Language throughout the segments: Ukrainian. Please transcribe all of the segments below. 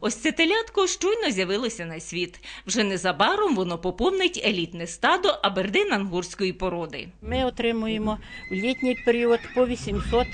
Ось це телятко щойно з'явилося на світ. Вже незабаром воно поповнить елітне стадо абердин ангурської породи. Ми отримуємо в літній період по 800 е, е,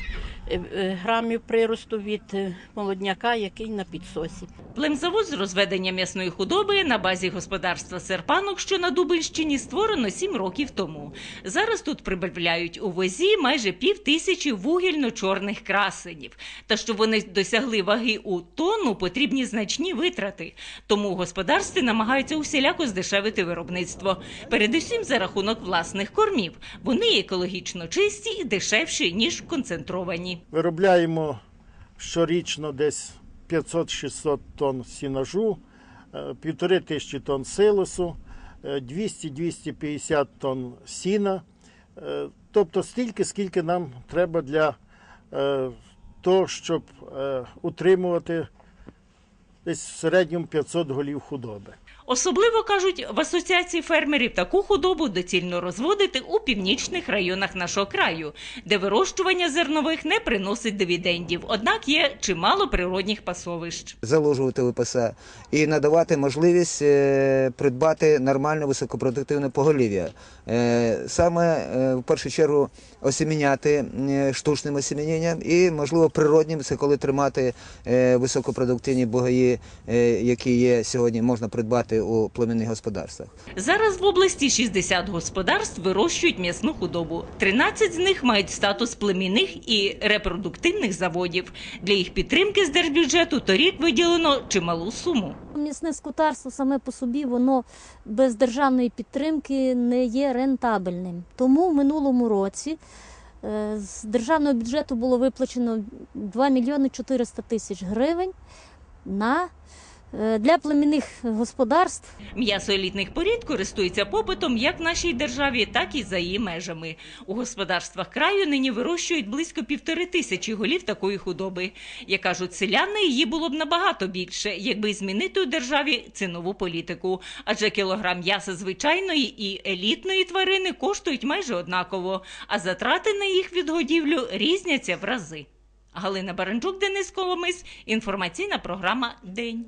грамів приросту від е, молодняка, який на підсосі. Племзавод з розведення м'ясної худоби на базі господарства Серпанок, що на Дубинщині, створено сім років тому. Зараз тут прибавляють у возі майже пів тисячі вугільно-чорних красенів. Та щоб вони досягли ваги у тонну, потрібні значні витрати. Тому господарстві намагаються усіляко здешевити виробництво. Передусім за рахунок власних кормів. Вони екологічно чисті і дешевші, ніж концентровані. Виробляємо щорічно десь 500-600 тонн сінажу, е, півтори тисячі тонн силосу, е, 200-250 тонн сіна. Е, Тобто стільки, скільки нам треба для е, того, щоб е, утримувати десь в середньому 500 голів худоби. Особливо кажуть в асоціації фермерів таку худобу доцільно розводити у північних районах нашого краю, де вирощування зернових не приносить дивідендів. Однак є чимало природних пасовищ. заложувати ВПС і надавати можливість е, придбати нормальне високопродуктивне поголів'я. Е, Саме е, в першу чергу осіміняти штучним осіміненням і, можливо, природнім це коли тримати високопродуктивні богаї, які є сьогодні, можна придбати у племінних господарствах. Зараз в області 60 господарств вирощують м'ясну худобу. 13 з них мають статус племінних і репродуктивних заводів. Для їх підтримки з держбюджету торік виділено чималу суму. М'ясне скотарство саме по собі воно без державної підтримки не є рентабельним. Тому в минулому році е, з державного бюджету було виплачено 2 мільйони 400 тисяч гривень на, для племінних господарств М'ясо елітних порід користується попитом як в нашій державі, так і за її межами. У господарствах краю нині вирощують близько півтори тисячі голів такої худоби. Як кажуть селяни, її було б набагато більше, якби змінити у державі цінову політику. Адже кілограм м'яса звичайної і елітної тварини коштують майже однаково, а затрати на їх відгодівлю різняться в рази. Галина Баранчук, Денис Коломис. Інформаційна програма День.